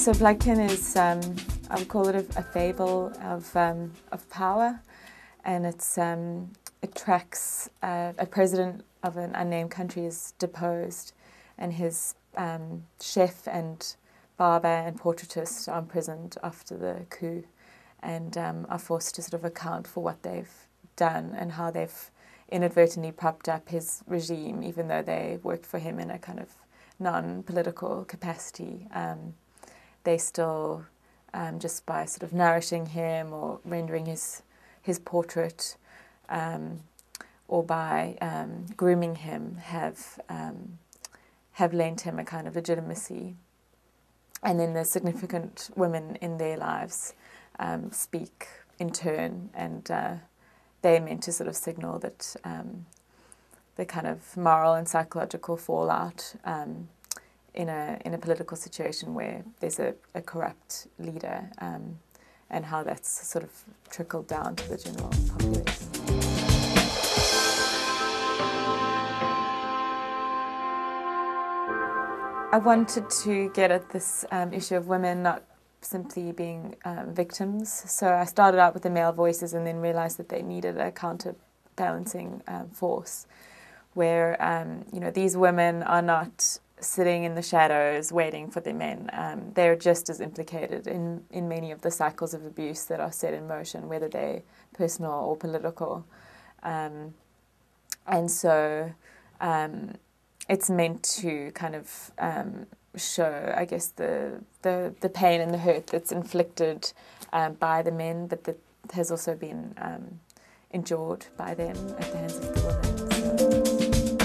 So Blood Kin is, um, I would call it a, a fable of, um, of power, and it's, um, it tracks uh, a president of an unnamed country is deposed, and his um, chef and barber and portraitist are imprisoned after the coup, and um, are forced to sort of account for what they've done and how they've inadvertently propped up his regime, even though they worked for him in a kind of non-political capacity. Um, they still, um, just by sort of nourishing him or rendering his his portrait, um, or by um, grooming him, have um, have lent him a kind of legitimacy. And then the significant women in their lives um, speak in turn, and uh, they're meant to sort of signal that um, the kind of moral and psychological fallout in a in a political situation where there's a, a corrupt leader um, and how that's sort of trickled down to the general population. I wanted to get at this um, issue of women not simply being um, victims. So I started out with the male voices and then realized that they needed a counterbalancing um, force where, um, you know, these women are not sitting in the shadows waiting for their men. Um, they're just as implicated in, in many of the cycles of abuse that are set in motion, whether they're personal or political. Um, and so um, it's meant to kind of um, show, I guess, the, the, the pain and the hurt that's inflicted um, by the men, but that has also been um, endured by them at the hands of the women. So.